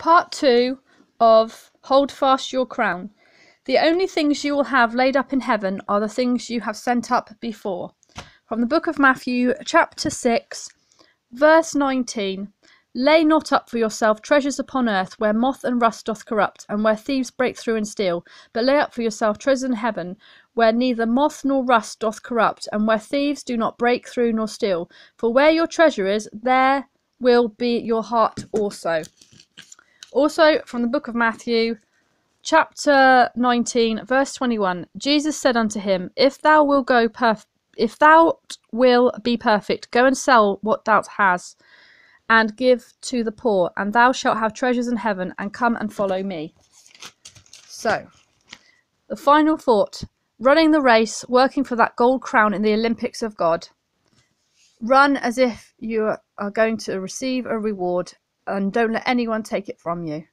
Part 2 of Hold Fast Your Crown. The only things you will have laid up in heaven are the things you have sent up before. From the book of Matthew, chapter 6, verse 19. Lay not up for yourself treasures upon earth, where moth and rust doth corrupt, and where thieves break through and steal. But lay up for yourself treasures in heaven, where neither moth nor rust doth corrupt, and where thieves do not break through nor steal. For where your treasure is, there will be your heart also. Also, from the book of Matthew, chapter 19, verse 21, Jesus said unto him, If thou will go perf- if thou will be perfect, go and sell what thou hast, and give to the poor, and thou shalt have treasures in heaven, and come and follow me. So, the final thought running the race, working for that gold crown in the Olympics of God. Run as if you are going to receive a reward and don't let anyone take it from you.